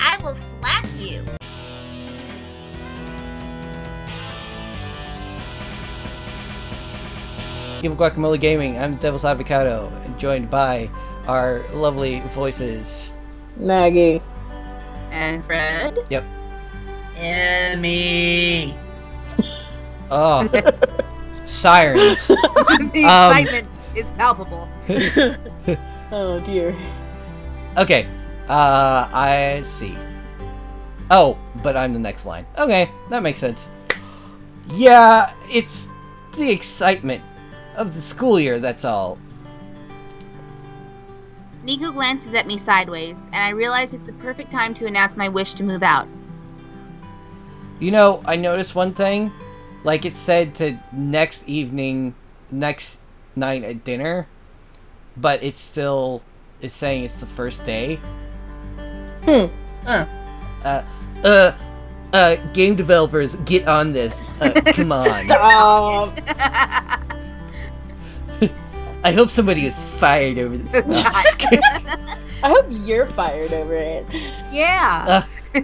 I will slap you. Evil Guacamole Gaming. I'm Devil's Advocado, joined by our lovely voices. Maggie. And Fred. Yep. And me. Oh, sirens. the Um, excitement is palpable. Oh dear. Okay, uh, I see. Oh, but I'm the next line. Okay, that makes sense. Yeah, it's the excitement of the school year, that's all. Nico glances at me sideways, and I realize it's the perfect time to announce my wish to move out. You know, I noticed one thing. Like it said to next evening, next night at dinner, but it's still it's saying it's the first day. Hmm. Huh. Uh, uh, uh, game developers, get on this. Uh, come on. Stop. I hope somebody is fired over the. No, I'm just kidding. I hope you're fired over it. yeah. Uh,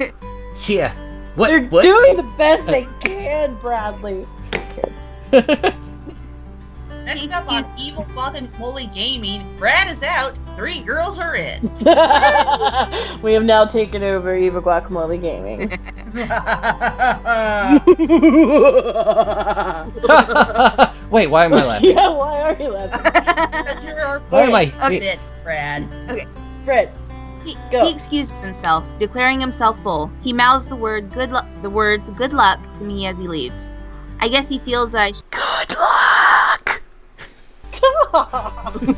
yeah. What? They're what? doing the best they can, Bradley. Next up on Evil Guacamole Gaming, Brad is out, three girls are in. we have now taken over Evil Guacamole Gaming. Wait, why am I laughing? yeah, why are you laughing? You're our Why am I? a wait, bit, Brad. Okay. Fred, He, he excuses himself, declaring himself full. He mouths the word "good luck," the words "good luck" to me as he leaves. I guess he feels that I. Sh- Good luck.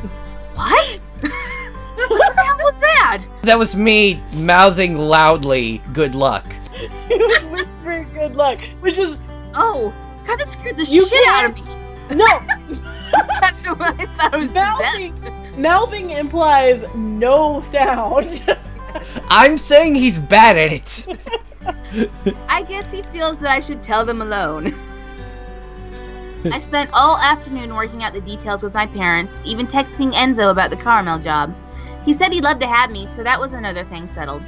what? What the hell was that? That was me mouthing loudly. Good luck. he was whispering good luck, which is Oh, kind of scared the You shit out of me. no I thought I was mouthing. Mouthing implies no sound. I'm saying he's bad at it. I guess he feels that I should tell them alone. I spent all afternoon working out the details with my parents, even texting Enzo about the caramel job. He said he'd love to have me, so that was another thing settled.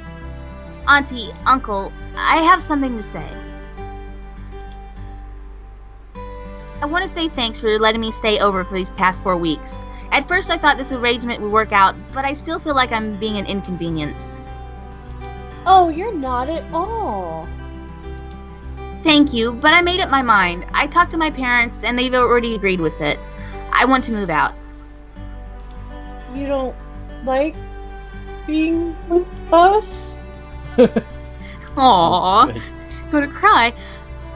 Auntie, Uncle, I have something to say. I want to say thanks for letting me stay over for these past four weeks. At first, I thought this arrangement would work out, but I still feel like I'm being an inconvenience. oh, you're not at all. Thank you, but I made up my mind. I talked to my parents, and they've already agreed with it. I want to move out. You don't like being with us? Aww, she's gonna cry.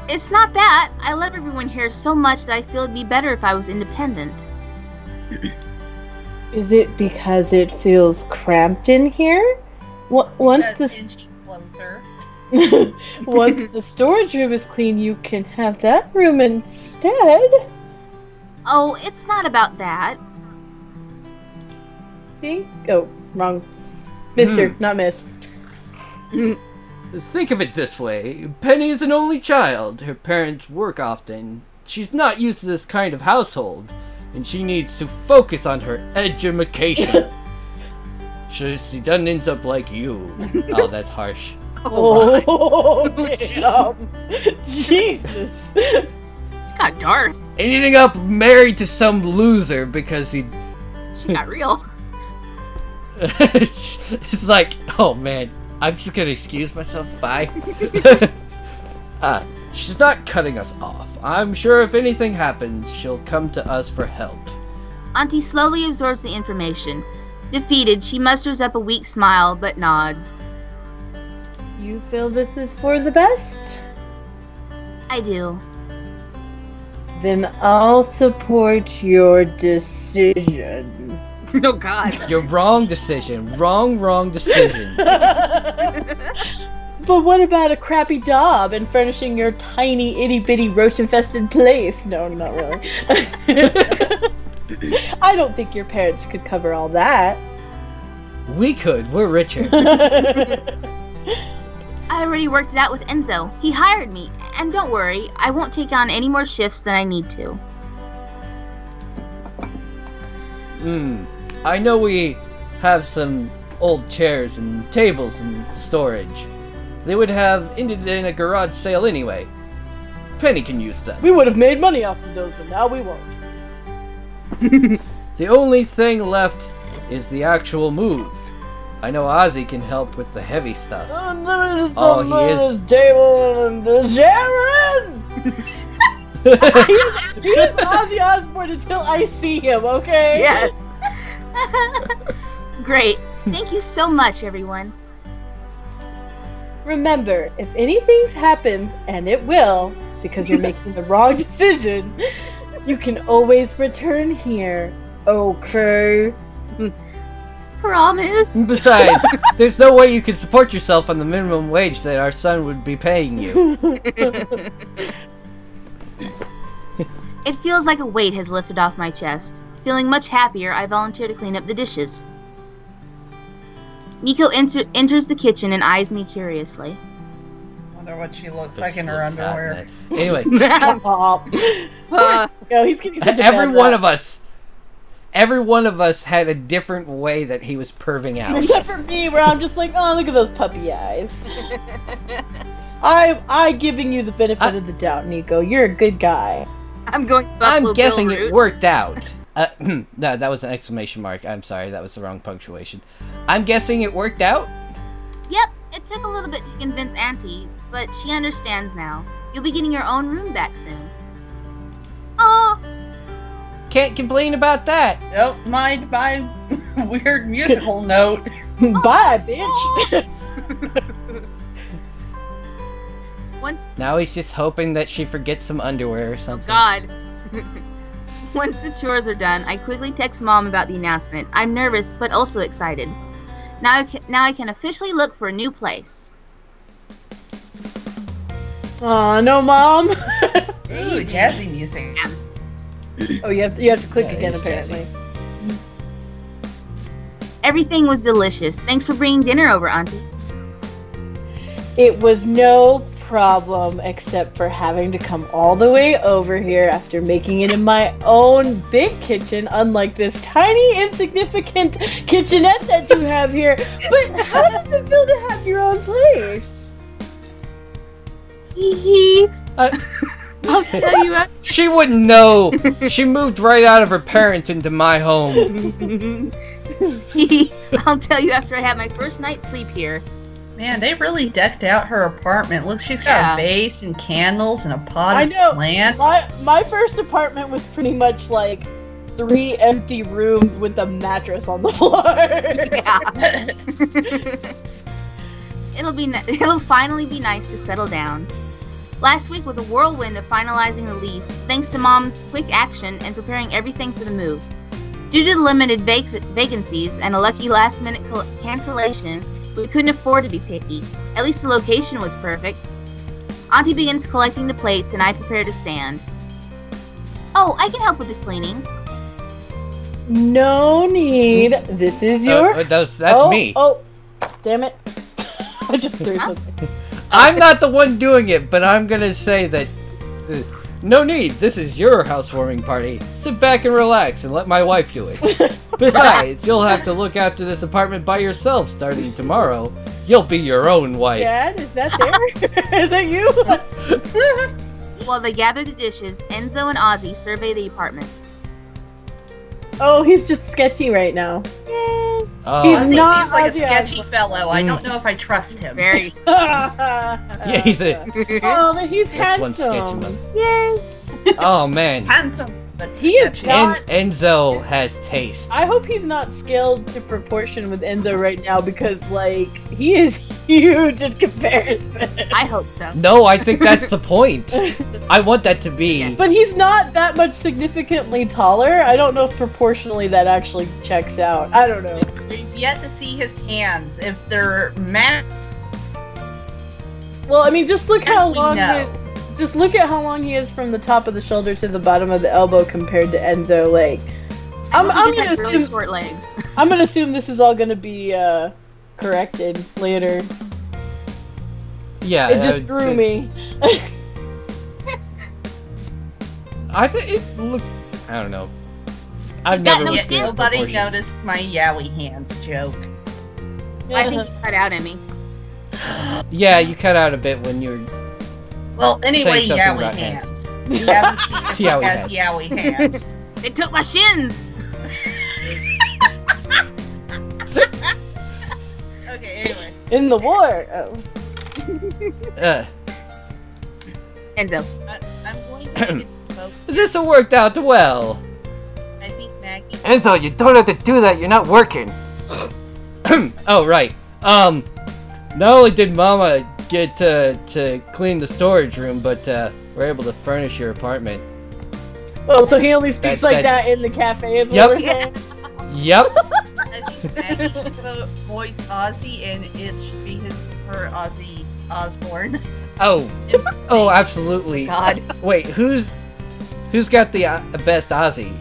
It's not that. I love everyone here so much that I feel it'd be better if I was independent. Is it because it feels cramped in here? Wa- Once That's the inching closer. once the storage room is clean, you can have that room instead. Oh, it's not about that. See? Oh, wrong. Mister, hmm. not Miss. Think of it this way Penny is an only child. Her parents work often. She's not used to this kind of household, and she needs to focus on her education. so she doesn't end up like you. Oh, that's harsh. Oh, jeez. damn. Jesus. It got dark. Ending up married to some loser because he. She got real. it's like, oh man, I'm just gonna excuse myself. Bye. uh, she's not cutting us off. I'm sure if anything happens, she'll come to us for help. Auntie slowly absorbs the information. Defeated, she musters up a weak smile, but nods. You feel this is for the best? I do. Then I'll support your decision. oh god. Your wrong decision. Wrong, wrong decision. But what about a crappy job and furnishing your tiny itty bitty roach infested place? No, not really. I don't think your parents could cover all that. We could. We're richer. I already worked it out with Enzo. He hired me. And don't worry, I won't take on any more shifts than I need to. Hmm. I know we have some old chairs and tables in storage. They would have ended in a garage sale anyway. Penny can use them. We would have made money off of those, but now we won't. The only thing left is the actual move. I know Ozzy can help with the heavy stuff. Oh, Oh, he is- Table and the Sharon! he is Ozzy Osbourne until I see him, okay? Yes. Great. Thank you so much, everyone. Remember, if anything happens, and it will, because you're making the wrong decision, you can always return here. Okay. Promise. Besides, there's no way you can support yourself on the minimum wage that our son would be paying you. It feels like a weight has lifted off my chest. Feeling much happier, I volunteer to clean up the dishes. Nico enter- enters the kitchen and eyes me curiously. Wonder what she looks like in her underwear. Anyway, Uh, No, he's getting such a every one rap. of us, every one of us had a different way that he was perving out. Except for me, where I'm just like, oh, look at those puppy eyes. I, I giving you the benefit I- of the doubt, Nico. You're a good guy. I'm going. Buffalo I'm guessing Bill it route. worked out. Uh, no, that was an exclamation mark. I'm sorry, that was the wrong punctuation. I'm guessing it worked out. Yep, it took a little bit to convince Auntie, but she understands now. You'll be getting your own room back soon. Oh, Can't complain about that. Don't mind my weird musical note. Bye, bitch. once Now he's just hoping that she forgets some underwear or Oh something. God. Once the chores are done, I quickly text mom about the announcement. I'm nervous, but also excited. Now I can, now I can officially look for a new place. Aw, no, mom. Ooh, jazzy music. oh, you have you have to click Yeah, again, it's apparently. Everything was delicious. Thanks for bringing dinner over, Auntie. It was no problem, except for having to come all the way over here after making it in my own big kitchen, unlike this tiny, insignificant kitchenette that you have here. But how does it feel to have your own place? Hee hee. Uh, I'll tell you after. she wouldn't know. she moved right out of her parents into my home. Hee hee. I'll tell you after I have my first night's sleep here. Man, they really decked out her apartment. Look, she's got Yeah. a vase and candles and a I potted know. plant. My my first apartment was pretty much like three empty rooms with a mattress on the floor. Yeah. it'll be ni- it'll finally be nice to settle down. Last week was a whirlwind of finalizing the lease, thanks to Mom's quick action and preparing everything for the move. Due to the limited vac- vacancies and a lucky last-minute col- cancellation, we couldn't afford to be picky. At least the location was perfect. Auntie begins collecting the plates, and I prepare to stand. Oh, I can help with the cleaning. no need. This is your. Uh, that's that's oh, me. Oh, damn it! I just threw Huh? something. I'm not the one doing it, but I'm gonna say that. uh, no need. This is your housewarming party. Sit back and relax and let my wife do it. Besides, you'll have to look after this apartment by yourself starting tomorrow. You'll be your own wife. Dad, is that there? is that you? While they gather the dishes, Enzo and Ozzy survey the apartment. oh, he's just sketchy right now. Oh, He's Ozzy seems like a sketchy Osbourne. fellow. I don't know if I trust him. Very. yeah, he's a Oh, but he's that's one sketchy handsome. one. yes. Oh man, handsome, but He is sketchy. not- en- Enzo has taste. I hope he's not scaled to proportion with Enzo right now because, like, he is huge in comparison. I hope so. No, I think that's the point. I want that to be. But he's not that much significantly taller. I don't know if proportionally that actually checks out. I don't know. We've yet to see his hands. If they're man, Well, I mean, just look how long know. his, just look at how long he is from the top of the shoulder to the bottom of the elbow compared to Enzo. Like, I I'm, hope he I'm gonna has really assume, short legs. I'm gonna assume this is all gonna be uh, corrected later. Yeah, It just uh, drew uh, me. I think it looked. I don't know. I've He's got never no looked yet at skin. nobody proportions. noticed my yowie hands joke. I think you cut out, Emmy. Yeah, you cut out a bit when you were. Well, anyway, yowie hands. hands. You haven't seen if he Yowie has hands. yowie hands. They took my shins. okay, anyway. In the war. Oh. Uh, Enzo. I, I'm going to get folks. this have worked out well. I think Maggie. Enzo, you don't have to do that. You're not working. oh right. Um, not only did Mama get to to clean the storage room, but uh, we're able to furnish your apartment. Oh, so he only speaks That- like that's- that in the cafe, is what Yep. we're saying? Yep. I think Maggie voice Ozzy, and it should be his her Ozzy Osbourne. Oh. Oh, absolutely. God. Wait, who's who's got the uh, best Aussie?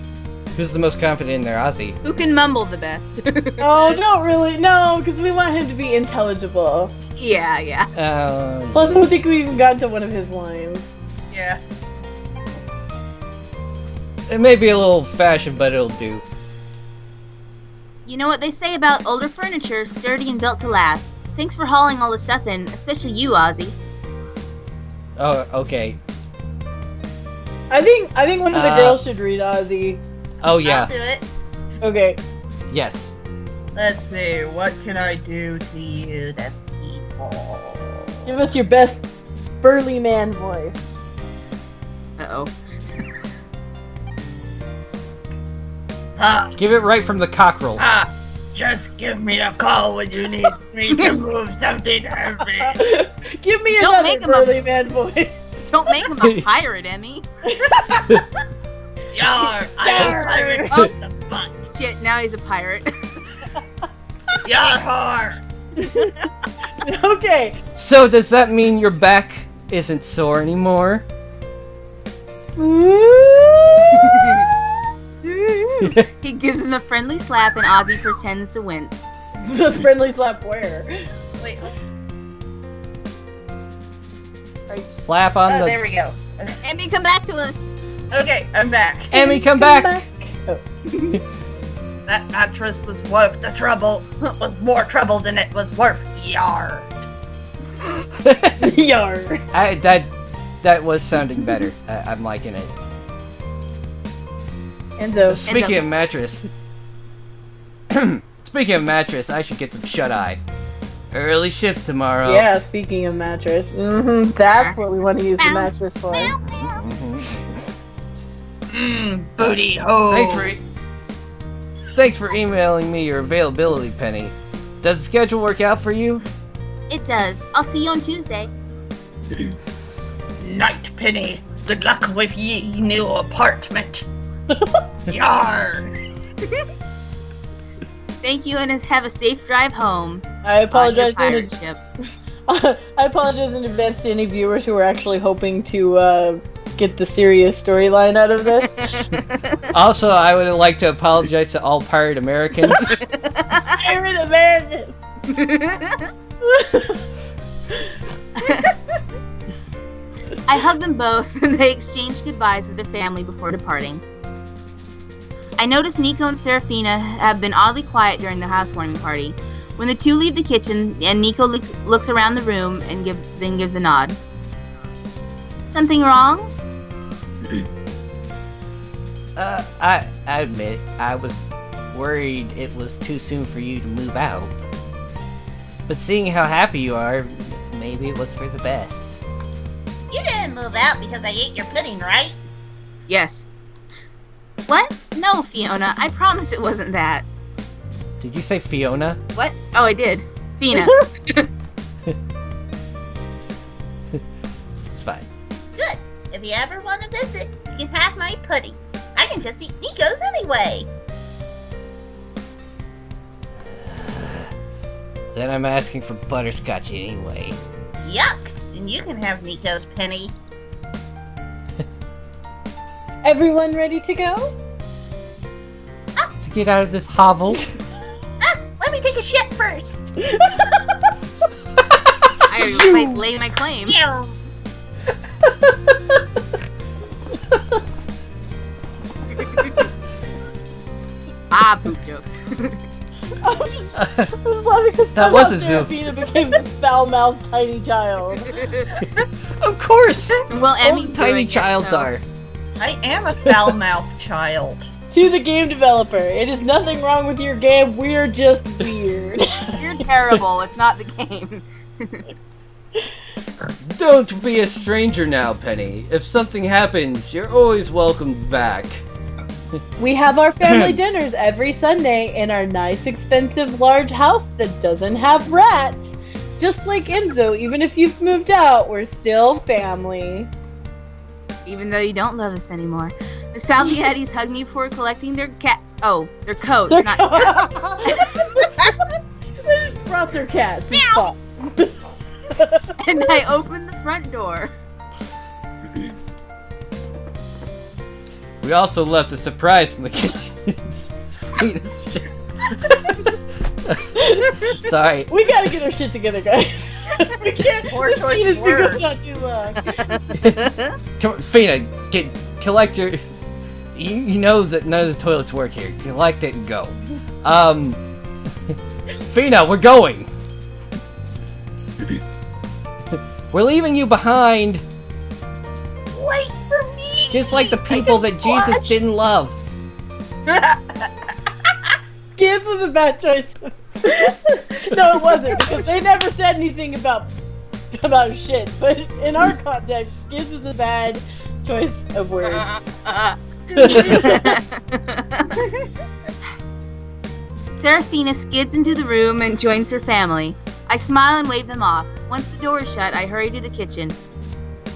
Who's the most confident in their Aussie? Who can mumble the best? Oh, don't really. No, because we want him to be intelligible. Yeah, yeah. Um, Plus, I don't think we even got to one of his lines. Yeah. it may be a little fashioned, but it'll do. You know what they say about older furniture, sturdy and built to last. Thanks for hauling all the stuff in, especially you, Ozzy. Oh, okay. I think I think one of the Uh, girls should read Ozzy. Oh yeah. I'll yeah. do it. Okay. Yes. Let's see. What can I do to you that's evil? Give us your best burly man voice. Uh oh. Give it right from the cockerels. ah. Just give me a call when you need me to move something heavy. Give me Don't another make him a- burly man voice. Don't make him a pirate, Emmy. Yar, I Yar. am pirate Oh. the butt. Shit, now he's a pirate. Yar har. okay. So does that mean your back isn't sore anymore? he gives him a friendly slap and Ozzy pretends to wince. the friendly slap where? Wait. Slap on Oh, the. there we go. Emmy, come back to us. Okay, I'm back. Emmy, come back. That mattress was worth the trouble. It Was more trouble than it was worth. Yar. Yar. I, that that was sounding better. I, I'm liking it. Enzo. Speaking of mattress, speaking of mattress, I should get some shut eye. Early shift tomorrow. Yeah, speaking of mattress. hmm That's what we want to use the mattress for. Mm -hmm. Mmm, booty hole. Thanks for e- thanks for emailing me your availability, Penny. Does the schedule work out for you? It does. I'll see you on Tuesday. Night Penny. Good luck with ye new apartment. Yar. Thank you and have a safe drive home. I apologize. on your In pirate ship. I apologize in advance to any viewers who are actually hoping to uh, get the serious storyline out of this. Also, I would like to apologize to all pirate Americans. Iron American. I hugged them both and they exchanged goodbyes with their family before departing. I noticed Nico and Serafina have been oddly quiet during the housewarming party. When the two leave the kitchen and Nico look, looks around the room and give, then gives a nod. Something wrong? Uh, I, I admit, I was worried it was too soon for you to move out. But seeing how happy you are, maybe it was for the best. You didn't move out because I ate your pudding, right? Yes. What? No, Fiona. I promise it wasn't that. Did you say Fiona? What? Oh, I did. Fina. It's fine. Good. If you ever want to visit, you can have my pudding. I can just eat Nico's anyway. Then I'm asking for butterscotch anyway. Yuck. And you can have Nico's penny. Everyone ready to go? To get out of this hovel. Ah, let me take a shit first. I gotta lay, lay my claim. Meow. That was a zoom. Serafina became this foul-mouthed tiny child. of course! well, All Emmy's tiny childs are. I am a foul-mouthed child. to the game developer, it is nothing wrong with your game. We're just weird. You're terrible. It's not the game. Don't be a stranger now, Penny. If something happens, you're always welcome back. We have our family dinners every Sunday in our nice, expensive, large house that doesn't have rats. Just like Enzo, even if you've moved out, we're still family. Even though you don't love us anymore. The Salviettis hug me for collecting their cat. Oh, their coats, not They just brought their cats. It's Meow. fine. and I open the front door. We also left a surprise in the kitchen. Fetus shit. Sorry. We gotta get our shit together, guys. we can't. Poor this choice fetus of thing goes words. on too long. Come on, Fina, get collect your. You, you know that none of the toilets work here. Collect it and go. Um, Fina, we're going. we're leaving you behind, Wait for me! Just like the people that Jesus didn't love. Skids was a bad choice. no, it wasn't because they never said anything about about shit. But in our context, Skids was a bad choice of words. Serafina skids into the room and joins her family. I smile and wave them off. Once the door is shut, I hurry to the kitchen.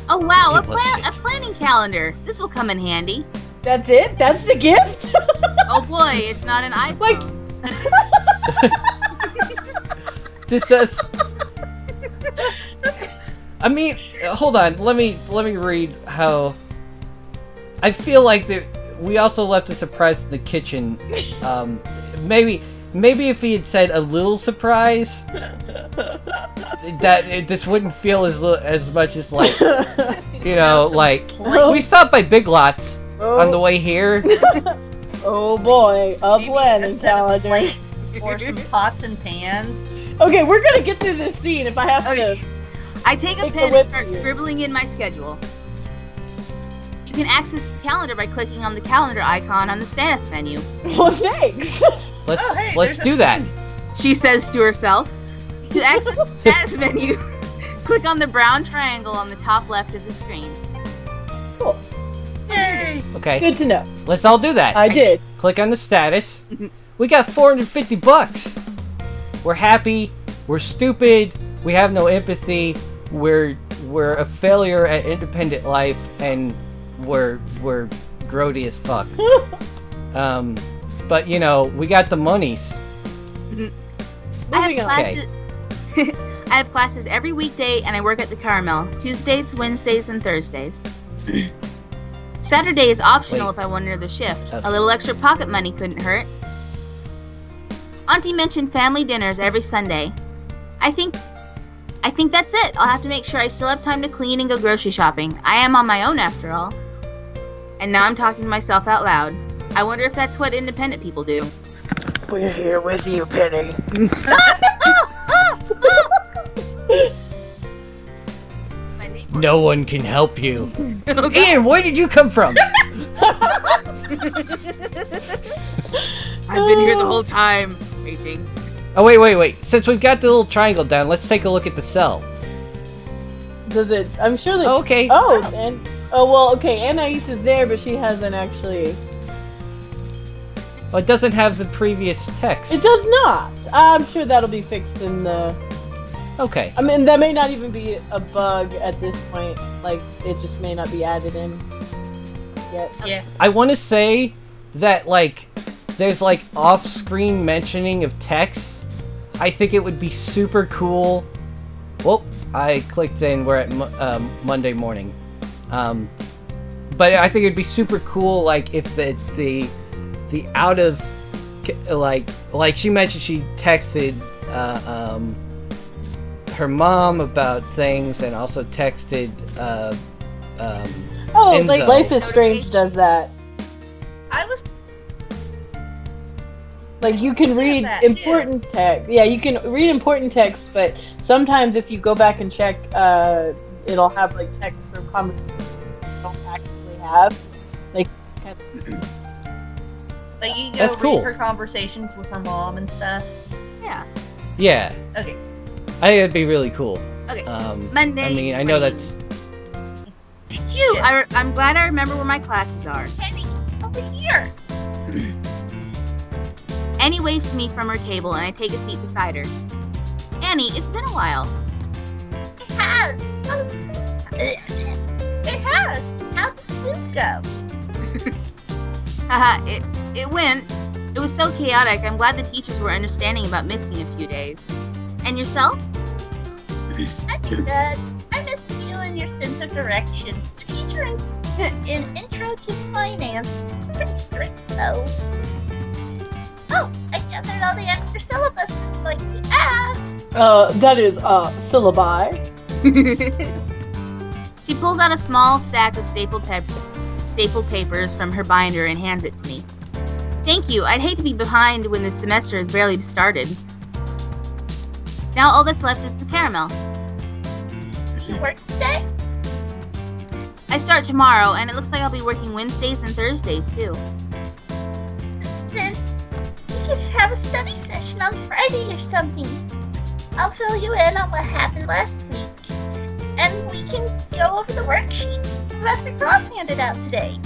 Oh wow, a, It plan- a planning calendar. This will come in handy. That's it. That's the gift. Oh boy, it's not an iPhone. Like- This does. I mean, hold on. Let me let me read how. I feel like that we also left a surprise in the kitchen. Um, maybe maybe if he had said a little surprise, that it, this wouldn't feel as as much as like you know like plates. we stopped by Big Lots oh, on the way here. oh boy, a Maybe planning a set of calendar. plates or some pots and pans. Okay, we're gonna get through this scene if I have Okay. to. I take a pen and start scribbling in my schedule. You can access the calendar by clicking on the calendar icon on the status menu. Well, thanks. Let's Oh, hey, let's there's a- do that. She says to herself. To access the status menu, click on the brown triangle on the top left of the screen. Cool. Yay! Okay, Good to know. let's all do that. I did. Click on the status. We got 450 bucks. We're happy. We're stupid. We have no empathy. We're we're a failure at independent life, and we're we're grody as fuck. Um, but you know we got the monies. Mm-hmm. I have Moving on. classes. I have classes every weekday, and I work at the Caramel Tuesdays, Wednesdays, and Thursdays. Saturday is optional Wait. if I want another shift. Okay. A little extra pocket money couldn't hurt. Auntie mentioned family dinners every Sunday. I think I think that's it. I'll have to make sure I still have time to clean and go grocery shopping. I am on my own after all. And now I'm talking to myself out loud. I wonder if that's what independent people do. We're here with you, Penny. No one can help you. Ian, where did you come from? I've been here the whole time. Waiting. Oh wait, wait, wait. Since we've got the little triangle down, let's take a look at the cell. Does it? I'm sure that. Oh, okay. Oh, and oh well, okay. Anais is there, but she hasn't actually. Well, it doesn't have the previous text. It does not. I'm sure that'll be fixed in the. Okay. I mean, that may not even be a bug at this point. Like, it just may not be added in yet. Yeah. I want to say that like there's like off-screen mentioning of text. I think it would be super cool. Well, I clicked in. We're at um, Monday morning. Um, but I think it'd be super cool, like if the the the out of like like she mentioned she texted uh, um, her mom about things and also texted uh, um, Oh, Enzo. like Life is Strange does that. I was Like you can read that, yeah. important text. Yeah, you can read important text, but sometimes if you go back and check, uh, it'll have like text from conversations you don't actually have. Like, kind of- Like you can go That's read cool. her conversations with her mom and stuff. Yeah. Yeah, Okay. I think it'd be really cool. Okay. Um, Monday. I mean, I know brain. that's Phew, I re- I'm glad I remember where my classes are. Penny, over here. Annie waves to me from her table, and I take a seat beside her. Annie, it's been a while. It has. How's- It has. How did Luke go? Haha, it it went. It was so chaotic. I'm glad the teachers were understanding about missing a few days. And yourself? I'm good. I miss you and your sense of direction. The teacher in, in Intro to Finance is pretty strict, though. Oh, I gathered all the extra syllabus like you asked. uh, that is uh syllabi. she pulls out a small stack of stapled, pap- stapled papers from her binder and hands it to me. Thank you. I'd hate to be behind when this semester has barely started. Now all that's left is the caramel. You work today? I start tomorrow, and it looks like I'll be working Wednesdays and Thursdays too. Then we could have a study session on Friday or something. I'll fill you in on what happened last week. And we can go over the worksheet Professor Cross handed out today.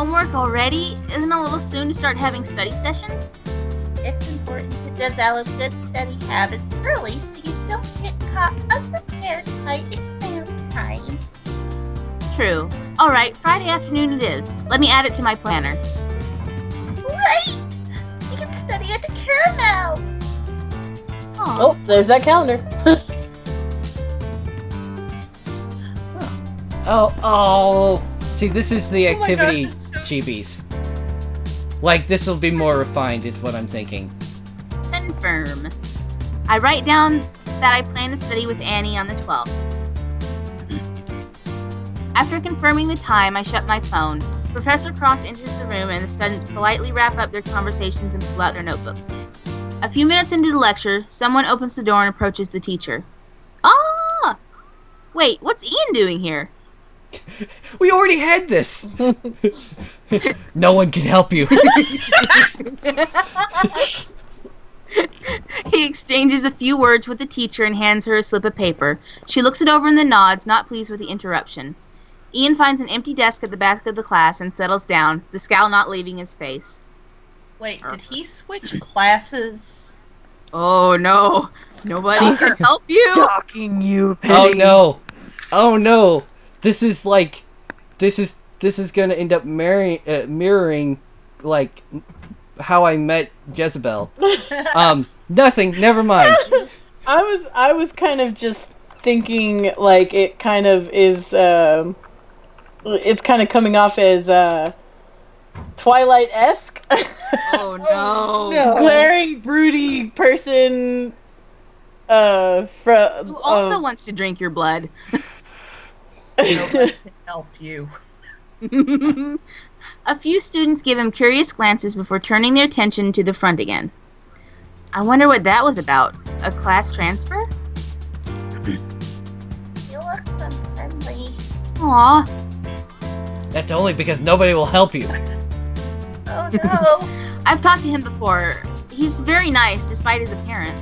Homework already? Isn't a little soon to start having study sessions? It's important to develop good study habits early so you don't get caught unprepared by exam time. True. Alright, Friday afternoon it is. Let me add it to my planner. Right! You can study at the caramel! Aw. Oh, there's that calendar. oh oh. See, this is the Oh my gosh, activity this is chibis. Like this will be more refined, is what I'm thinking. Confirm. I write down that I plan to study with Annie on the 12th. After confirming the time, I shut my phone. Professor Cross enters the room and the students politely wrap up their conversations and pull out their notebooks. A few minutes into the lecture, someone opens the door and approaches the teacher. Ah! Wait, what's Ian doing here? We already had this. no one can help you. He exchanges a few words with the teacher and hands her a slip of paper. She looks it over and then nods, not pleased with the interruption. Ian finds an empty desk at the back of the class and settles down, the scowl not leaving his face. Wait, did he switch classes? Oh no, nobody can help you. Shocking you, Penny. oh no. Oh no. This is like this is this is going to end up marrying, uh, mirroring like how I met Jezebel. Um nothing, never mind. I was I was kind of just thinking like it kind of is um it's kind of coming off as uh Twilight esque. Oh no. no. Glaring, broody person. Uh, from Who also wants to drink your blood? Nobody can help you. a few students give him curious glances before turning their attention to the front again. I wonder what that was about. A class transfer? You look unfriendly. Aw, That's only because nobody will help you. Oh no! I've talked to him before. He's very nice despite his appearance.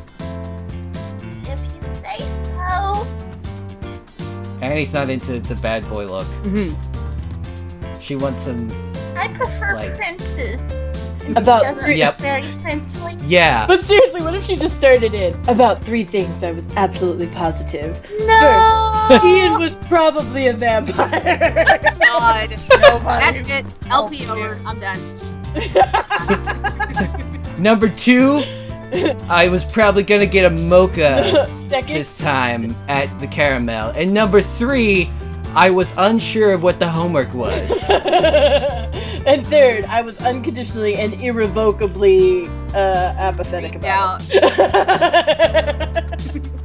And he's not into the bad boy look. Mm-hmm. She wants some I prefer Like- princes. About Doesn't three. Yep. very princely. Yeah. But seriously, what if she just started in about three things I was absolutely positive? No! Ian was probably a vampire. God. Nobody. That's it. LP over. I'm done. Number two, I was probably gonna get a mocha Second, this time at the caramel. And number three, I was unsure of what the homework was. and third, I was unconditionally and irrevocably uh, apathetic Freaked about out. it.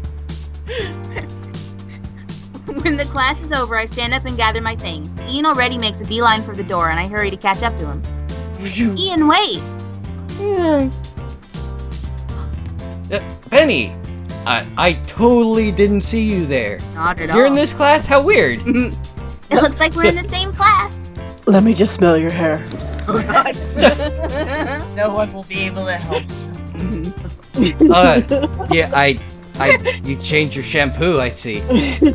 When the class is over, I stand up and gather my things. Ian already makes a beeline for the door, and I hurry to catch up to him. Ian, wait! Yeah. Penny, I I totally didn't see you there. Not at You're in this class? How weird. It looks like we're in the same class. Let me just smell your hair. No one will be able to help. Uh, yeah, I, I, you changed your shampoo. I see.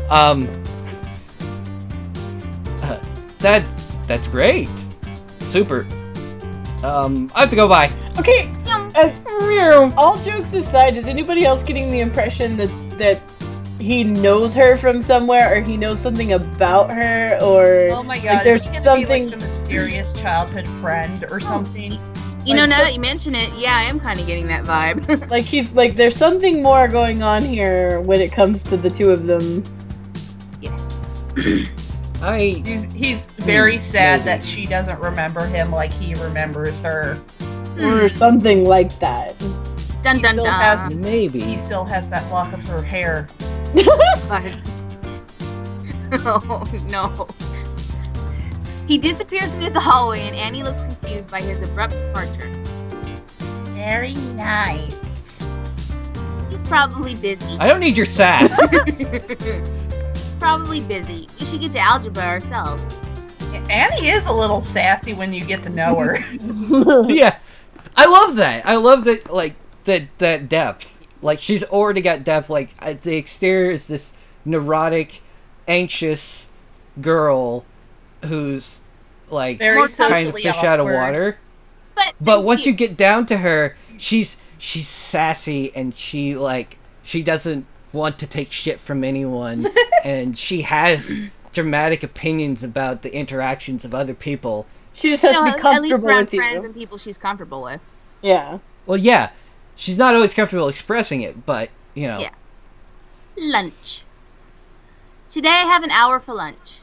Um, uh, that, that's great. Super. Um, I have to go. Bye. Okay, Yum. uh, all jokes aside, is anybody else getting the impression that that he knows her from somewhere, or he knows something about her, or Oh my god, Like, there's is he something- be like the mysterious childhood friend or something? You know, now that you mention it, yeah, I am kind of getting that vibe. like he's like there's something more going on here when it comes to the two of them. I, He's he's very sad maybe. that she doesn't remember him like he remembers her. Or Hmm. something like that. Dun dun dun. has- He still has that lock of her hair. Oh no. He disappears into the hallway, and Annie looks confused by his abrupt departure. Very nice. He's probably busy. I don't need your sass. He's probably busy. We should get to algebra ourselves. Annie is a little sassy when you get to know her. yeah, I love that. I love that. Like that that depth. Like she's already got depth. Like the exterior is this neurotic, anxious girl who's like Very More kind of socially fish out of water. But But once you get down to her, she's she's sassy and she like she doesn't want to take shit from anyone and she has dramatic opinions about the interactions of other people. She just you has know, to be comfortable at least around with you. friends and people she's comfortable with. Yeah. Well, yeah, she's not always comfortable expressing it, but you know, Yeah. Lunch. Today I have an hour for lunch.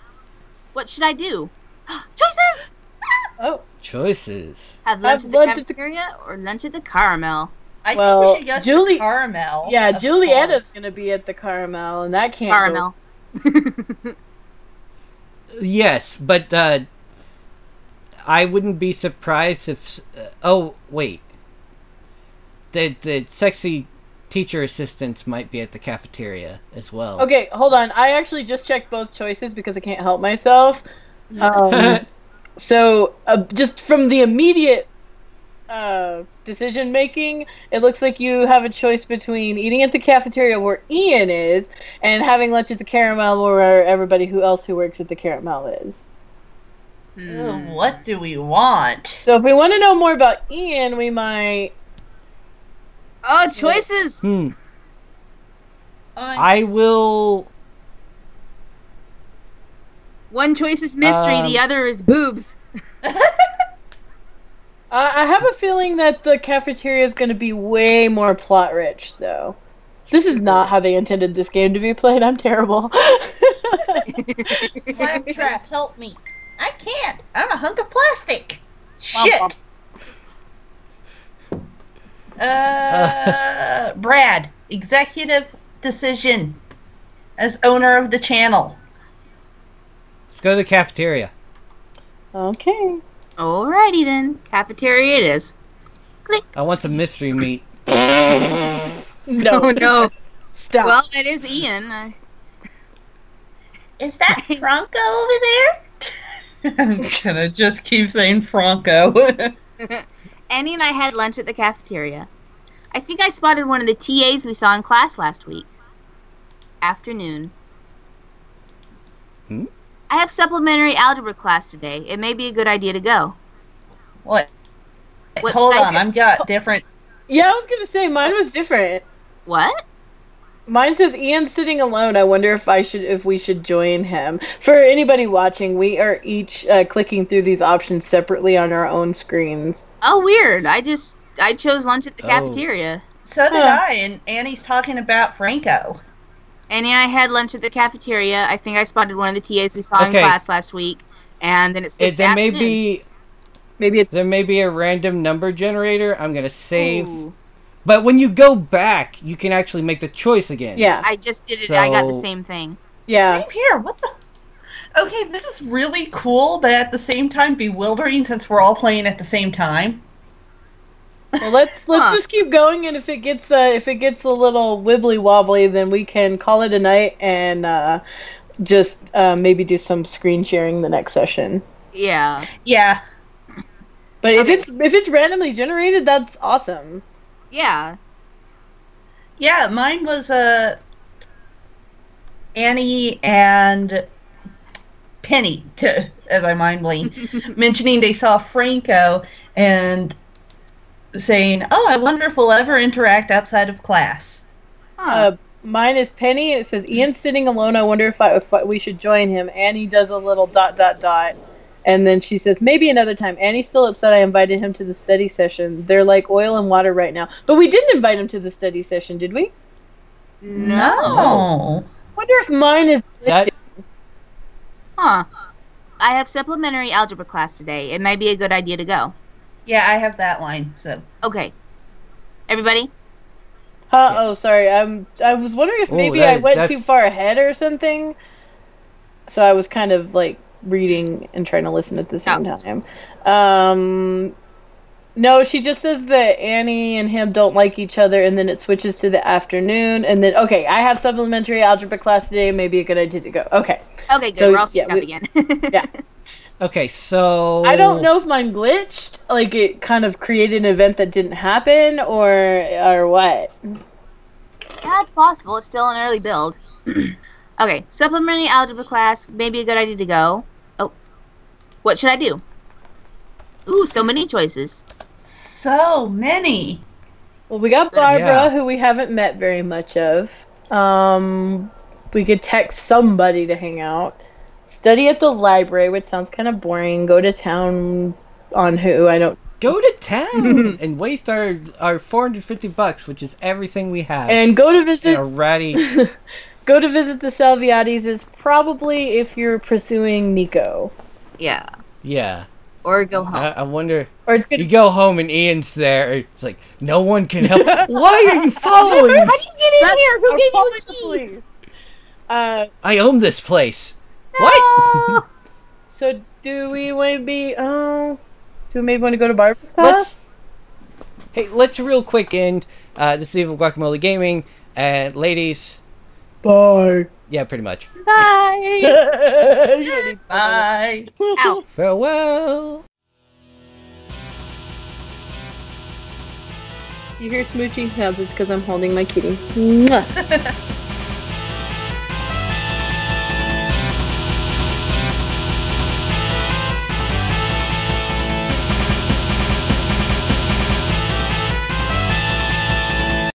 What should I do? Choices! Oh, choices. Have lunch Have at the lunch at the- cafeteria or lunch at the caramel? I Well, think we should go Julie- to Caramel. yeah. of Juliana's course. gonna be at the caramel, and that can't. go- Caramel. Yes, but uh, I wouldn't be surprised if. Uh, oh wait, the the sexy teacher assistants might be at the cafeteria as well. Okay, hold on. I actually just checked both choices because I can't help myself. Um, so, uh, just from the immediate uh, decision making, it looks like you have a choice between eating at the cafeteria where Ian is and having lunch at the caramel where everybody who else who works at the caramel is. Ooh, what do we want? So, if we want to know more about Ian, we might. Oh, choices! Hmm. I, I will. One choice is mystery, the Um, other is boobs. I I have a feeling that the cafeteria is going to be way more plot rich, though. This is not how they intended this game to be played. I'm terrible. Claptrap, help me. I can't. I'm a hunk of plastic. Womp Shit. womp. Uh, Brad, executive decision as owner of the channel. Let's go to the cafeteria. okay. Alrighty then. Cafeteria it is. Click. I want some mystery meat. No, Oh no. stop. well, it is Ian. Is that Franco over there? I'm gonna just keep saying Franco. Annie and I had lunch at the cafeteria. I think I spotted one of the TAs we saw in class last week. Afternoon. Hmm? I have supplementary algebra class today. It may be a good idea to go. what? What Hold on. I've got different. yeah, I was going to say mine was different. What? Mine says Ian sitting alone. I wonder if I should if we should join him. For anybody watching, we are each uh, clicking through these options separately on our own screens. Oh, weird. I just I chose lunch at the Oh. cafeteria. So did Huh. I, and Annie's talking about Franco. Annie and I had lunch at the cafeteria. I think I spotted one of the TAs we saw in class last week, and then it's It, there may be Maybe it's there may be a random number generator. I'm gonna save. Ooh. But when you go back, you can actually make the choice again. yeah, I just did it. I got the same thing. yeah. Same here. What the? Okay, this is really cool, but at the same time bewildering since we're all playing at the same time. Well, let's let's Huh. just keep going, and if it gets uh, if it gets a little wibbly wobbly, then we can call it a night and uh, just uh, maybe do some screen sharing the next session. Yeah. Yeah. But if it's if it's randomly generated, that's awesome. Yeah. Yeah, mine was uh, Annie and Penny, as I mind blink, mentioning they saw Franco and saying, "Oh, I wonder if we'll ever interact outside of class." Huh. Uh, mine is Penny. It says Ian's sitting alone. I wonder if, I, if I- we should join him. Annie does a little dot dot dot, and then she says maybe another time. Annie's still upset. I invited him to the study session. They're like oil and water right now. But we didn't invite him to the study session, did we? No. Wonder if mine is. That Huh. I have supplementary algebra class today. It might be a good idea to go. Yeah, I have that line. So Okay. Everybody? Uh, oh, sorry. Um, I was wondering if Oh, maybe I that- went that's- too far ahead or something. So I was kind of like reading and trying to listen at the same Oh. time. Um, no, she just says that Annie and him don't like each other, and then it switches to the afternoon, and then okay, I have supplementary algebra class today. Maybe a good idea to go. Okay, Okay, good. So, We're all yeah, up we- again. yeah. okay. So I don't know if mine glitched, like it kind of created an event that didn't happen, or or what. Yeah, it's possible. It's still an early build. okay, supplementary algebra class. may be a good idea to go. Oh, what should I do? Ooh, so many choices. so many. Well, we got Barbara, Yeah. who we haven't met very much of. Um, we could text somebody to hang out. Study at the library, which sounds kind of boring. Go to town on who I don't. go to town and waste our our 450 bucks, which is everything we have. And go to visit. a ratty. go to visit the Salviatis is probably if you're pursuing Nico, Yeah. Yeah. Or go home. I, I wonder. or it's You gonna. go home and Ian's there. It's like no one can help. Why are you following? me? How do you get in That's here? Who gave you the key? please. Uh, I own this place. What? So do we want to be? Oh, do we maybe want to go to Barbara's class? Let's. Hey, let's real quick end uh, this Evil Guacamole Gaming. And ladies, Bye. yeah, pretty much. Bye. Bye. Ow. Farewell. You hear smooching sounds, it's because I'm holding my kitty. Mwah.